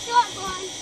希望多